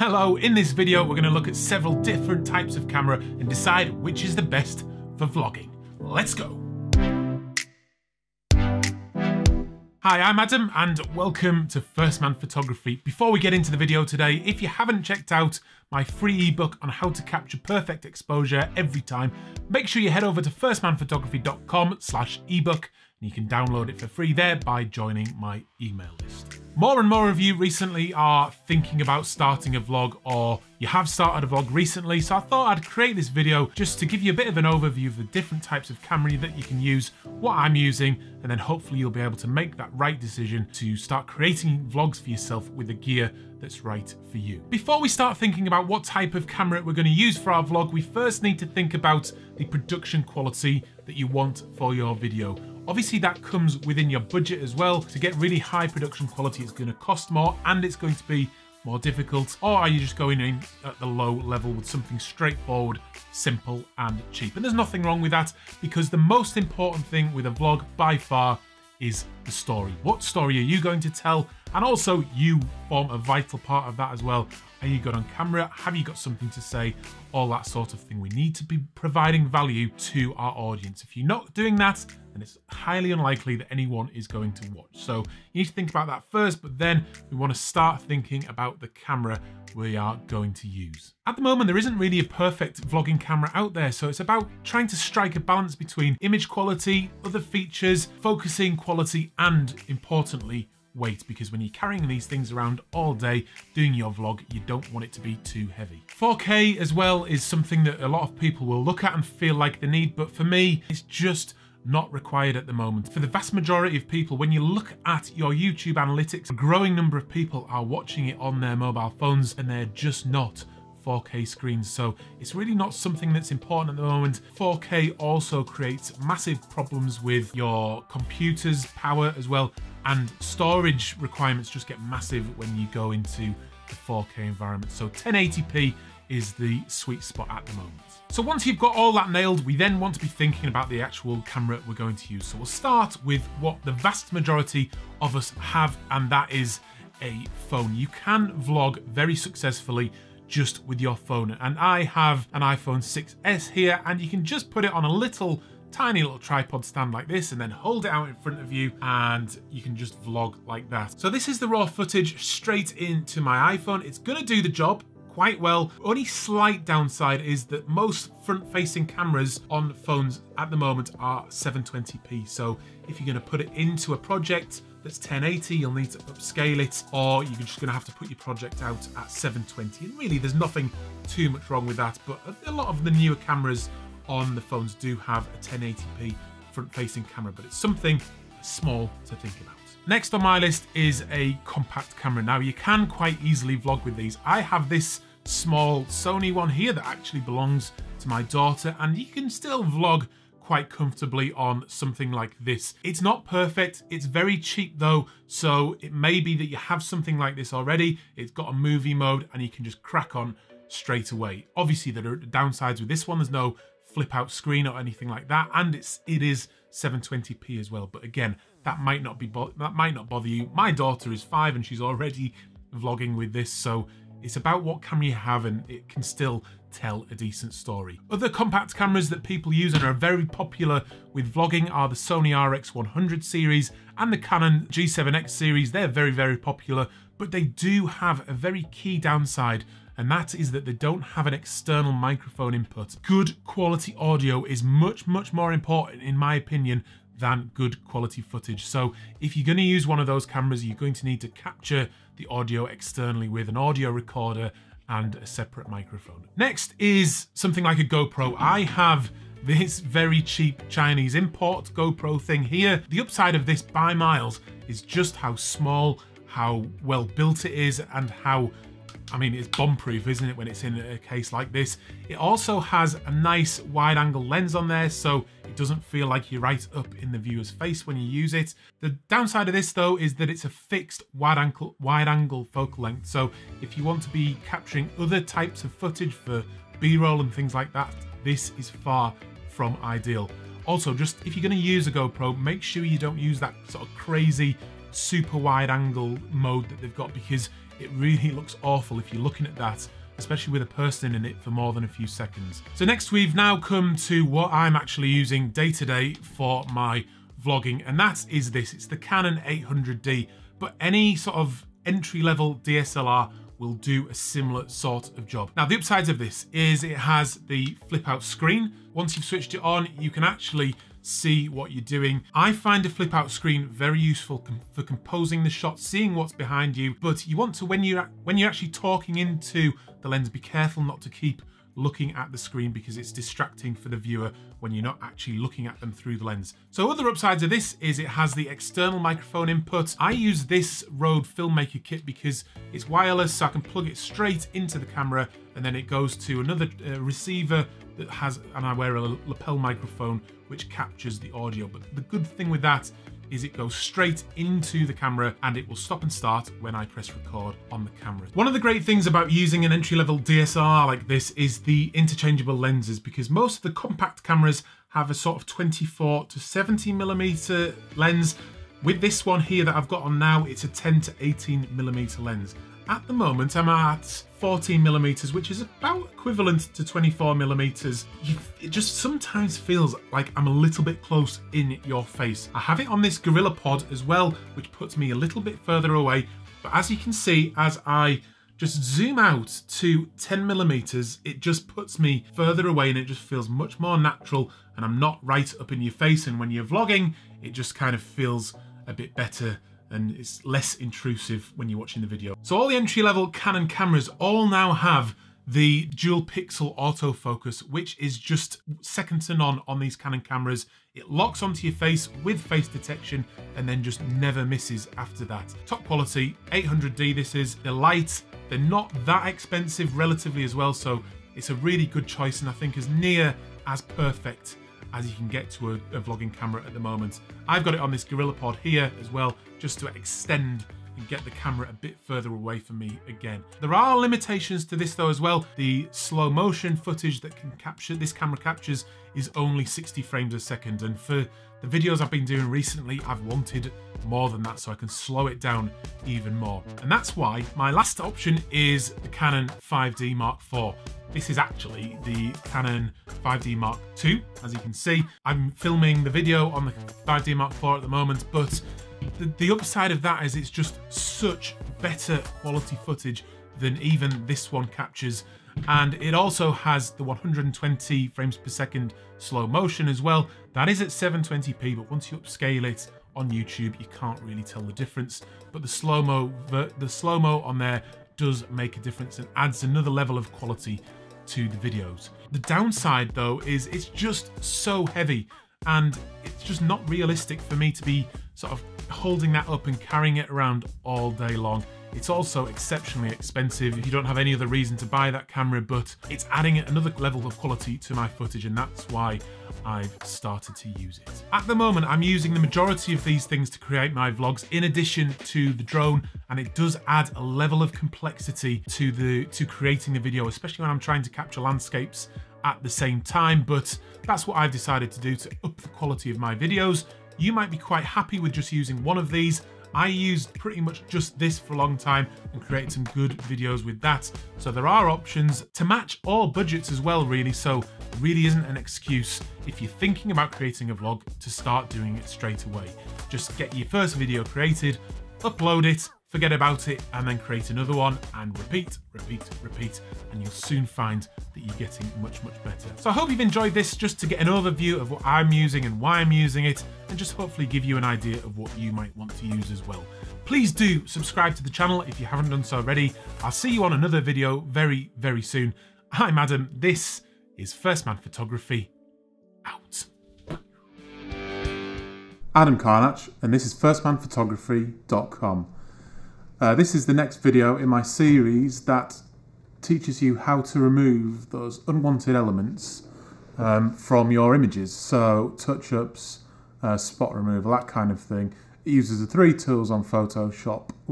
Hello, in this video we're going to look at several different types of camera and decide which is the best for vlogging. Let's go! Hi, I'm Adam and welcome to First Man Photography. Before we get into the video today, if you haven't checked out my free ebook on how to capture perfect exposure every time, make sure you head over to firstmanphotography.com slash ebook and you can download it for free there by joining my email list. More and more of you recently are thinking about starting a vlog or you have started a vlog recently, so I thought I'd create this video just to give you a bit of an overview of the different types of camera that you can use, what I'm using, and then hopefully you'll be able to make that right decision to start creating vlogs for yourself with the gear that's right for you. Before we start thinking about what type of camera we're going to use for our vlog, we first need to think about the production quality that you want for your video. Obviously that comes within your budget as well. To get really high production quality, it's gonna cost more and it's going to be more difficult? Or are you just going in at the low level with something straightforward, simple and cheap? And there's nothing wrong with that because the most important thing with a vlog by far is the story. What story are you going to tell? And also you form a vital part of that as well. Are you good on camera? Have you got something to say? All that sort of thing. We need to be providing value to our audience. If you're not doing that, then it's highly unlikely that anyone is going to watch. So you need to think about that first, but then we want to start thinking about the camera we are going to use. At the moment, there isn't really a perfect vlogging camera out there, so it's about trying to strike a balance between image quality, other features, focusing quality, and importantly, weight because when you're carrying these things around all day doing your vlog, you don't want it to be too heavy. 4K as well is something that a lot of people will look at and feel like they need, but for me, it's just not required at the moment. For the vast majority of people, when you look at your YouTube analytics, a growing number of people are watching it on their mobile phones and they're just not 4K screens. So it's really not something that's important at the moment. 4K also creates massive problems with your computer's power as well and storage requirements just get massive when you go into the 4K environment. So 1080p is the sweet spot at the moment. So once you've got all that nailed, we then want to be thinking about the actual camera we're going to use. So we'll start with what the vast majority of us have, and that is a phone. You can vlog very successfully just with your phone. And I have an iPhone 6s here, and you can just put it on a little tiny little tripod stand like this and then hold it out in front of you and you can just vlog like that. So this is the raw footage straight into my iPhone. It's gonna do the job quite well. Only slight downside is that most front-facing cameras on phones at the moment are 720p. So if you're gonna put it into a project that's 1080, you'll need to upscale it, or you're just gonna have to put your project out at 720. And really, there's nothing too much wrong with that, but a lot of the newer cameras on the phones do have a 1080p front-facing camera, but it's something small to think about. Next on my list is a compact camera. Now you can quite easily vlog with these. I have this small Sony one here that actually belongs to my daughter and you can still vlog quite comfortably on something like this. It's not perfect, it's very cheap though, so it may be that you have something like this already, it's got a movie mode and you can just crack on straight away. Obviously there are downsides with this one, there's no flip out screen or anything like that and it's it is 720p as well but again that might not be that might not bother you my daughter is five and she's already vlogging with this so it's about what camera you have and it can still tell a decent story. Other compact cameras that people use and are very popular with vlogging are the Sony RX100 series and the Canon G7X series. They're very, very popular, but they do have a very key downside and that is that they don't have an external microphone input. Good quality audio is much, much more important, in my opinion, than good quality footage. So if you're going to use one of those cameras, you're going to need to capture the audio externally with an audio recorder and a separate microphone. Next is something like a GoPro. I have this very cheap Chinese import GoPro thing here. The upside of this by miles is just how small, how well built it is and how I mean, it's bomb-proof, isn't it, when it's in a case like this. It also has a nice wide-angle lens on there, so it doesn't feel like you're right up in the viewer's face when you use it. The downside of this, though, is that it's a fixed wide-angle wide -angle focal length, so if you want to be capturing other types of footage for B-roll and things like that, this is far from ideal. Also, just if you're going to use a GoPro, make sure you don't use that sort of crazy super wide angle mode that they've got because it really looks awful if you're looking at that especially with a person in it for more than a few seconds. So next we've now come to what I'm actually using day to day for my vlogging and that is this, it's the Canon 800D but any sort of entry level DSLR will do a similar sort of job. Now the upsides of this is it has the flip out screen. Once you've switched it on you can actually see what you're doing. I find a flip out screen very useful com for composing the shot, seeing what's behind you, but you want to, when you're, when you're actually talking into the lens, be careful not to keep looking at the screen because it's distracting for the viewer when you're not actually looking at them through the lens. So other upsides of this is it has the external microphone input. I use this Rode Filmmaker kit because it's wireless so I can plug it straight into the camera and then it goes to another uh, receiver that has, and I wear a lapel microphone which captures the audio. But the good thing with that is it goes straight into the camera and it will stop and start when I press record on the camera. One of the great things about using an entry-level DSLR like this is the interchangeable lenses because most of the compact cameras have a sort of 24 to 70 millimeter lens. With this one here that I've got on now, it's a 10 to 18 millimeter lens. At the moment, I'm at 14 millimeters, which is about equivalent to 24 millimeters. It just sometimes feels like I'm a little bit close in your face. I have it on this Gorilla Pod as well, which puts me a little bit further away. But as you can see, as I just zoom out to 10 millimeters, it just puts me further away and it just feels much more natural and I'm not right up in your face. And when you're vlogging, it just kind of feels a bit better and it's less intrusive when you're watching the video. So all the entry-level Canon cameras all now have the dual pixel autofocus, which is just second to none on these Canon cameras. It locks onto your face with face detection and then just never misses after that. Top quality, 800D this is. The lights, they're not that expensive relatively as well, so it's a really good choice and I think as near as perfect as you can get to a, a vlogging camera at the moment. I've got it on this Gorilla Pod here as well, just to extend and get the camera a bit further away from me again. There are limitations to this though as well. The slow motion footage that can capture this camera captures is only 60 frames a second and for the videos I've been doing recently I've wanted more than that so I can slow it down even more. And that's why my last option is the Canon 5D Mark IV. This is actually the Canon 5D Mark II, as you can see. I'm filming the video on the 5D Mark IV at the moment, but the, the upside of that is it's just such better quality footage than even this one captures. And it also has the 120 frames per second slow motion as well. That is at 720p, but once you upscale it on YouTube, you can't really tell the difference. But the slow-mo the slow-mo on there does make a difference and adds another level of quality to the videos. The downside though is it's just so heavy and it's just not realistic for me to be sort of holding that up and carrying it around all day long. It's also exceptionally expensive if you don't have any other reason to buy that camera, but it's adding another level of quality to my footage and that's why I've started to use it. At the moment, I'm using the majority of these things to create my vlogs in addition to the drone, and it does add a level of complexity to the to creating the video, especially when I'm trying to capture landscapes at the same time, but that's what I've decided to do to up the quality of my videos. You might be quite happy with just using one of these, I used pretty much just this for a long time and created some good videos with that. So there are options to match all budgets as well, really. So really isn't an excuse if you're thinking about creating a vlog to start doing it straight away. Just get your first video created, upload it, forget about it, and then create another one and repeat, repeat, repeat, and you'll soon find that you're getting much, much better. So I hope you've enjoyed this just to get an overview of what I'm using and why I'm using it, and just hopefully give you an idea of what you might want to use as well. Please do subscribe to the channel if you haven't done so already. I'll see you on another video very, very soon. I'm Adam. This is First Man Photography. Out. Adam Karnacz, and this is firstmanphotography.com. Uh, this is the next video in my series that teaches you how to remove those unwanted elements um, from your images. So touch-ups, uh, spot removal, that kind of thing. It uses the three tools on Photoshop